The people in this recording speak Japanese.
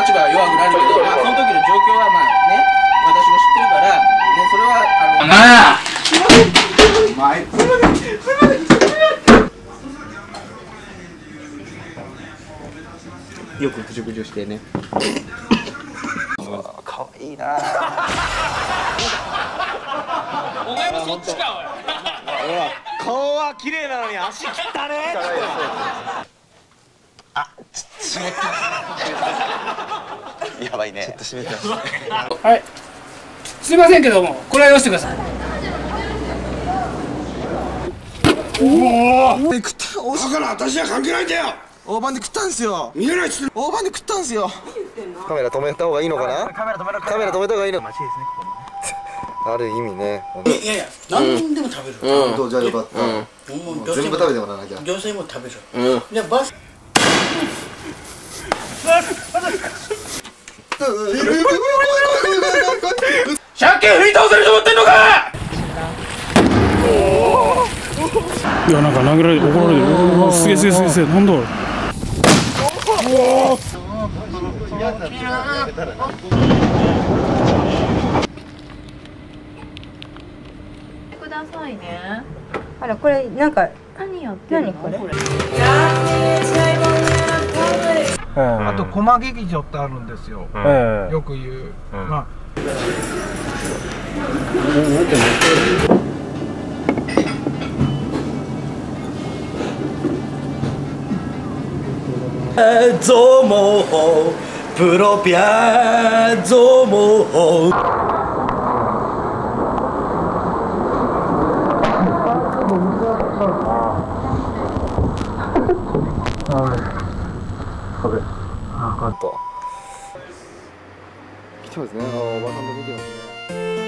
立場は弱くなるけど、まあ、その時の状況はまあね私も知ってるから、ね、それはあのあお前すいませんすいませんよくぐじゅぐじゅしてねかわいいなお前もそっちか顔は綺麗なのに足切ったね やばいね。ちょっと閉めてはい。すいませんけどもこれはよしてください。だから私は関係ないんだよ大判で食ったんすよ。見えないっつって大判で食ったんすよ。カメラ止めた方がいいのかな？カメラ止めカメラ。止めた方がいいのある意味ね。いやいや何でも食べる、本当じゃあよかった全部食べてもらわなきゃ。女性も食べる、じゃあバス借金振り倒せると思ってんのかいやなんか殴られる怒られるうわすげえすげえすげえすげえなんだ？くださいね。あらこれなんか何やってるの？何これ？あと駒劇場ってあるんですよ、よく言う、まあ。ゾモホプロピアゾモホ来てますね。あおばさんと見てますね。